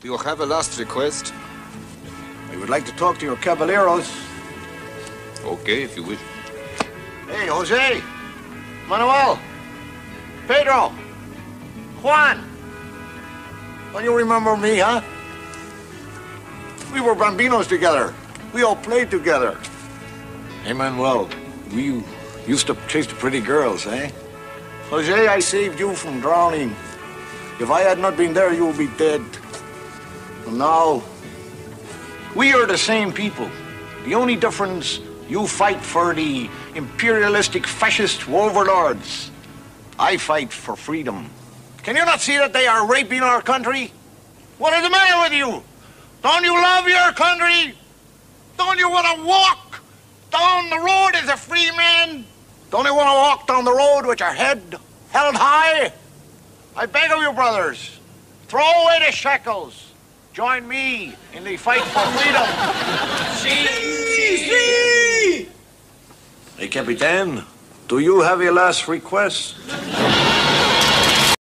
Do you have a last request? I would like to talk to your caballeros. Okay, if you wish. Hey, Jose, Manuel, Pedro, Juan. Don't you remember me, huh? We were bambinos together. We all played together. Hey, Manuel, we used to chase the pretty girls, eh? Jose, I saved you from drowning. If I had not been there, you would be dead. Now, we are the same people. The only difference, you fight for the imperialistic fascist overlords. I fight for freedom. Can you not see that they are raping our country? What is the matter with you? Don't you love your country? Don't you want to walk down the road as a free man? Don't you want to walk down the road with your head held high? I beg of you, brothers, throw away the shackles. Join me in the fight for freedom. See? See? Hey, Capitan, do you have a last request?